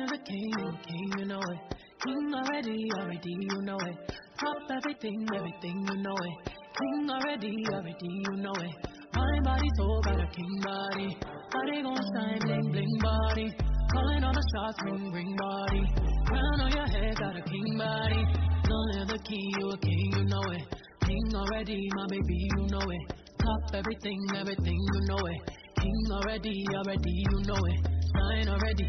As king, you know it. King already, already, you know it. Everything, everything, you know it. King already, already, you know it. Body, soul, got a king body. Body gon' shine, bling, bling, body. Calling all the shots, ring, ring, body. Crown on your head, got a king body. Don't live the key, you a king, you know it. King already, my baby, you know it. Top everything, everything, you know it. King already, already, you know it. Shine already,